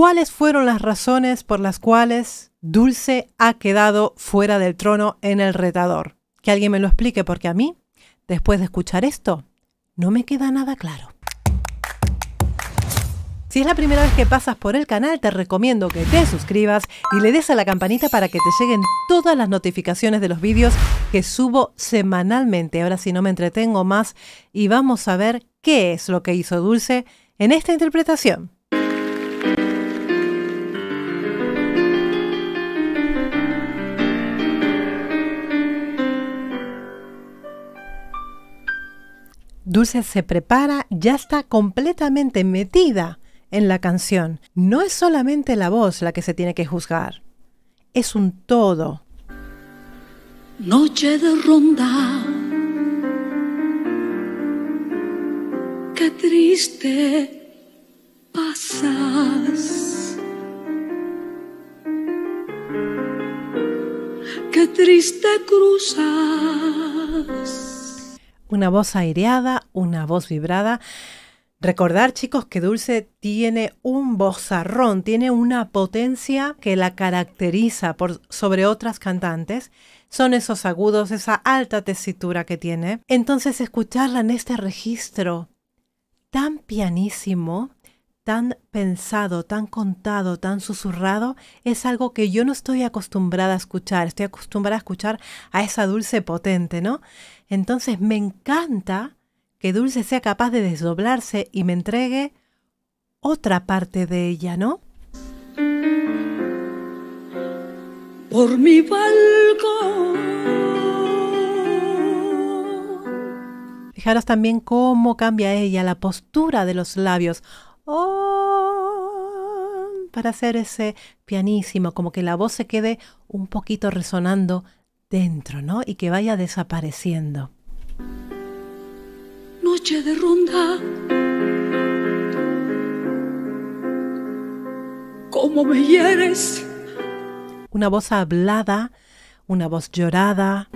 ¿Cuáles fueron las razones por las cuales Dulce ha quedado fuera del trono en el retador? Que alguien me lo explique porque a mí, después de escuchar esto, no me queda nada claro. Si es la primera vez que pasas por el canal, te recomiendo que te suscribas y le des a la campanita para que te lleguen todas las notificaciones de los vídeos que subo semanalmente. Ahora sí no me entretengo más y vamos a ver qué es lo que hizo Dulce en esta interpretación. Dulce se prepara, ya está completamente metida en la canción. No es solamente la voz la que se tiene que juzgar, es un todo. Noche de ronda, qué triste pasas. Qué triste cruzas. Una voz aireada, una voz vibrada. Recordar, chicos, que Dulce tiene un vozarrón, tiene una potencia que la caracteriza por sobre otras cantantes. Son esos agudos, esa alta tesitura que tiene. Entonces, escucharla en este registro tan pianísimo, tan pensado, tan contado, tan susurrado, es algo que yo no estoy acostumbrada a escuchar. Estoy acostumbrada a escuchar a esa dulce potente, ¿no? Entonces, me encanta que Dulce sea capaz de desdoblarse y me entregue otra parte de ella, ¿no? Por mi balcón. Fijaros también cómo cambia ella la postura de los labios. Oh, para hacer ese pianísimo, como que la voz se quede un poquito resonando dentro, ¿no? Y que vaya desapareciendo noche de ronda. ¿Cómo me hieres? Una voz hablada, una voz llorada.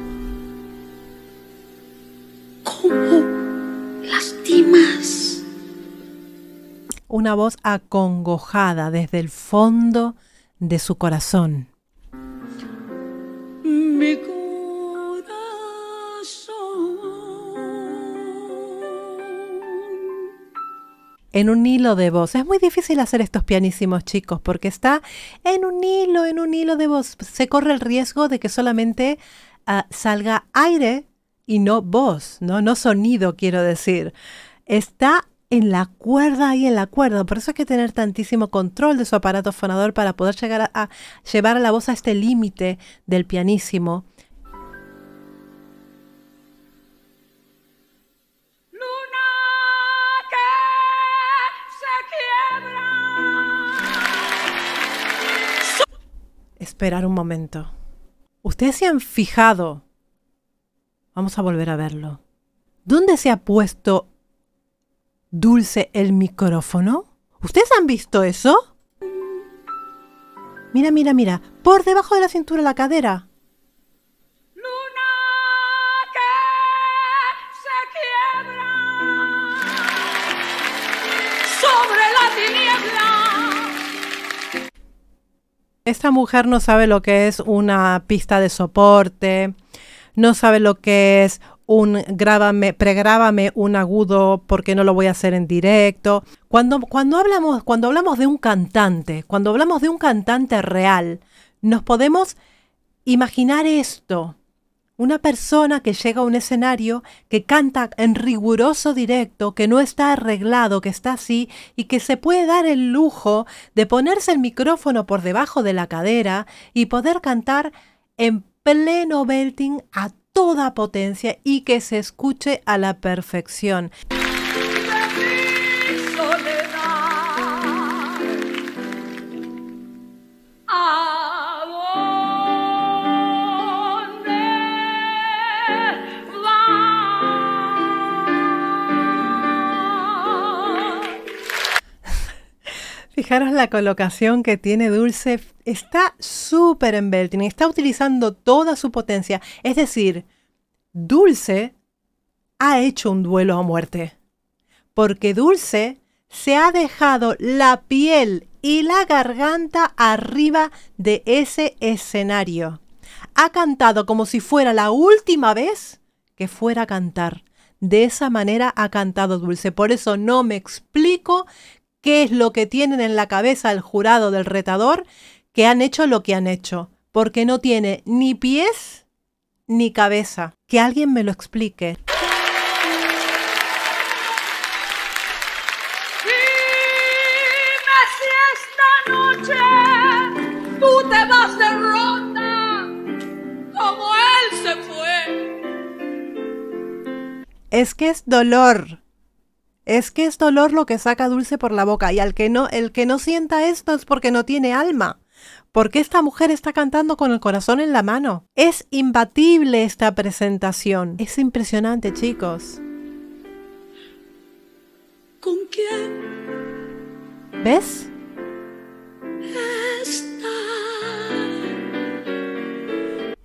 Una voz acongojada desde el fondo de su corazón. Mi en un hilo de voz. Es muy difícil hacer estos pianísimos chicos porque está en un hilo, en un hilo de voz. Se corre el riesgo de que solamente ah, salga aire y no voz, ¿no? No sonido, quiero decir. Está en la cuerda y en la cuerda. Por eso hay que tener tantísimo control de su aparato fonador para poder llegar a llevar a la voz a este límite del pianísimo esperar un momento. Ustedes se han fijado. Vamos a volver a verlo. ¿Dónde se ha puesto Dulce el micrófono? ¿Ustedes han visto eso? Mira, mira, mira. Por debajo de la cintura la cadera. Esta mujer no sabe lo que es una pista de soporte, no sabe lo que es un grábame, pregrábame un agudo porque no lo voy a hacer en directo. Cuando, cuando, hablamos, cuando hablamos de un cantante, cuando hablamos de un cantante real, nos podemos imaginar esto. Una persona que llega a un escenario, que canta en riguroso directo, que no está arreglado, que está así y que se puede dar el lujo de ponerse el micrófono por debajo de la cadera y poder cantar en pleno belting a toda potencia y que se escuche a la perfección. Fijaros la colocación que tiene Dulce. Está súper en belting, está utilizando toda su potencia. Es decir, Dulce ha hecho un duelo a muerte. Porque Dulce se ha dejado la piel y la garganta arriba de ese escenario. Ha cantado como si fuera la última vez que fuera a cantar. De esa manera ha cantado Dulce. Por eso no me explico qué es lo que tienen en la cabeza el jurado del retador que han hecho lo que han hecho. Porque no tiene ni pies ni cabeza. Que alguien me lo explique. Dime si esta noche tú te vas de ronda como él se fue. Es que es dolor. Es que es dolor lo que saca Dulce por la boca. Y al que no, el que no sienta esto es porque no tiene alma. Porque esta mujer está cantando con el corazón en la mano. Es imbatible esta presentación. Es impresionante, chicos. ¿Con quién ¿Ves? está?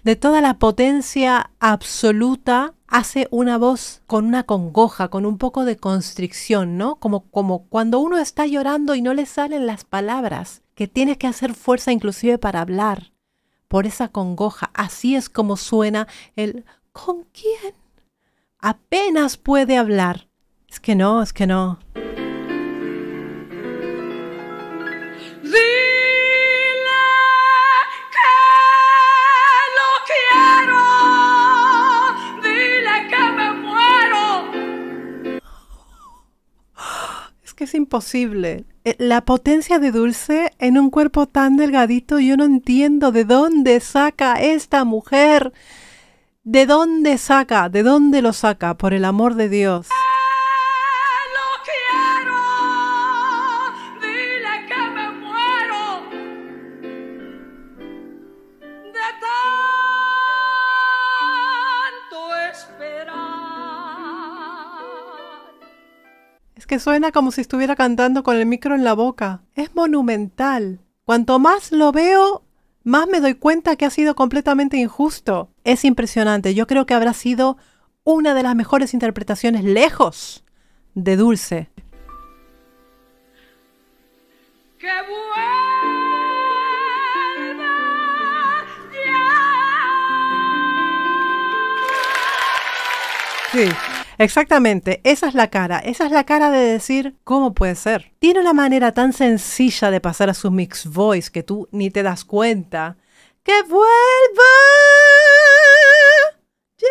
De toda la potencia absoluta hace una voz con una congoja, con un poco de constricción, ¿no? Como, como cuando uno está llorando y no le salen las palabras, que tienes que hacer fuerza inclusive para hablar, por esa congoja. Así es como suena el ¿con quién? Apenas puede hablar. Es que no, es que no. Imposible. Eh, La potencia de Dulce en un cuerpo tan delgadito, yo no entiendo de dónde saca esta mujer. ¿De dónde saca? ¿De dónde lo saca? Por el amor de Dios. Que suena como si estuviera cantando con el micro en la boca. Es monumental. Cuanto más lo veo, más me doy cuenta que ha sido completamente injusto. Es impresionante. Yo creo que habrá sido una de las mejores interpretaciones lejos de Dulce. Sí, exactamente. Esa es la cara. Esa es la cara de decir, ¿cómo puede ser? Tiene una manera tan sencilla de pasar a su mixed voice que tú ni te das cuenta. ¡Que vuelva! ¡Ya!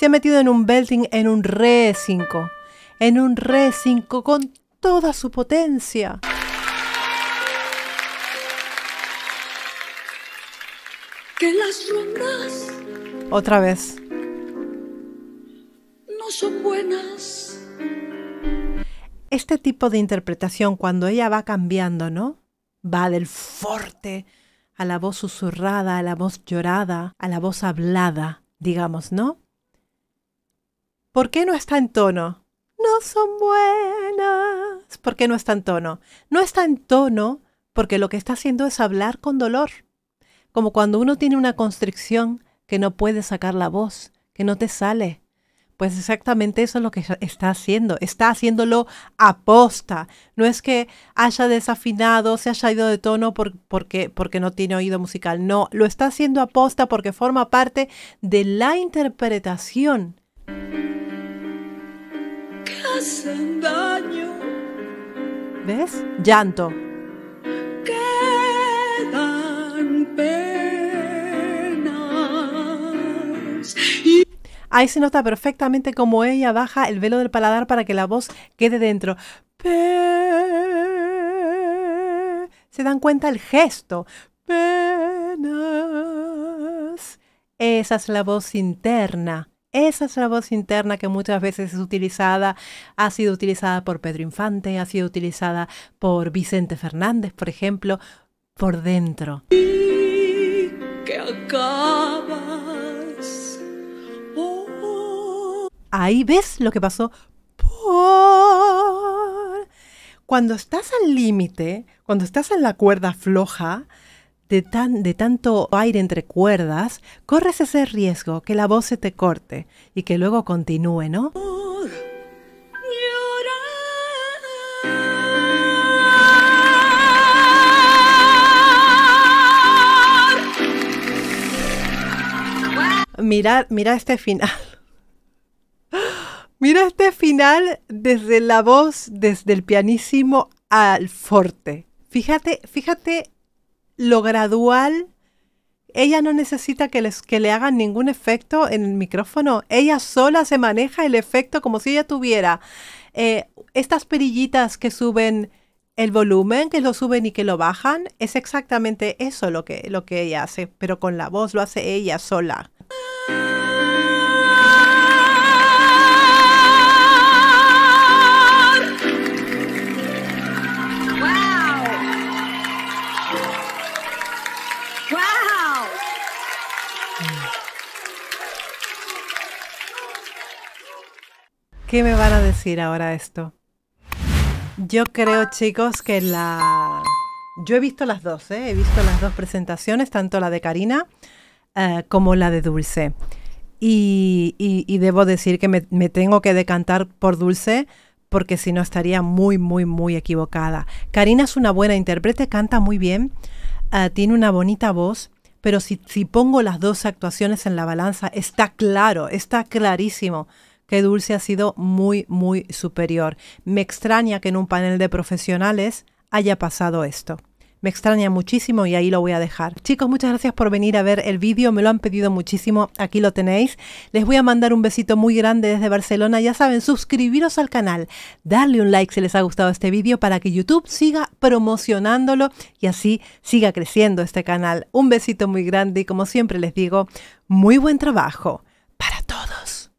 Se ha metido en un belting en un re 5. En un re 5 con toda su potencia. Que las rondas Otra vez. no son buenas. este tipo de interpretación, cuando ella va cambiando, ¿no? Va del forte a la voz susurrada, a la voz llorada, a la voz hablada, digamos, ¿no? ¿Por qué no está en tono? No son buenas. ¿Por qué no está en tono? No está en tono porque lo que está haciendo es hablar con dolor. Como cuando uno tiene una constricción que no puede sacar la voz, que no te sale. Pues exactamente eso es lo que está haciendo. Está haciéndolo aposta. No es que haya desafinado, se haya ido de tono por- porque, porque no tiene oído musical. No, lo está haciendo aposta porque forma parte de la interpretación. Que hacen daño. ¿Ves? Llanto. Ahí se nota perfectamente cómo ella baja el velo del paladar para que la voz quede dentro. Se dan cuenta el gesto. Penas. Esa es la voz interna. Esa es la voz interna que muchas veces es utilizada, ha sido utilizada por Pedro Infante, ha sido utilizada por Vicente Fernández, por ejemplo, por dentro. Ahí ves lo que pasó por... Cuando estás al límite, cuando estás en la cuerda floja, de, tan, de tanto aire entre cuerdas, corres ese riesgo que la voz se te corte y que luego continúe, ¿no? Mirad, mirar este final. Mira este final desde la voz, desde el pianísimo al forte. Fíjate, fíjate lo gradual. Ella no necesita que, les, que le hagan ningún efecto en el micrófono. Ella sola se maneja el efecto como si ella tuviera eh, estas perillitas que suben el volumen, que lo suben y que lo bajan. Es exactamente eso lo que, lo que ella hace, pero con la voz lo hace ella sola. ¿Qué me van a decir ahora esto? Yo creo, chicos, que la... Yo he visto las dos, ¿eh? he visto las dos presentaciones, tanto la de Karina eh, como la de Dulce. Y, debo decir que me, tengo que decantar por Dulce porque si no estaría muy, muy, muy equivocada. Karina es una buena intérprete, canta muy bien, eh, tiene una bonita voz, pero si, si pongo las dos actuaciones en la balanza, está claro, está clarísimo que Dulce ha sido muy, muy superior. Me extraña que en un panel de profesionales haya pasado esto. Me extraña muchísimo y ahí lo voy a dejar. Chicos, muchas gracias por venir a ver el vídeo. Me lo han pedido muchísimo. Aquí lo tenéis. Les voy a mandar un besito muy grande desde Barcelona. Ya saben, suscribiros al canal, darle un like si les ha gustado este vídeo para que YouTube siga promocionándolo y así siga creciendo este canal. Un besito muy grande y como siempre les digo, muy buen trabajo para todos.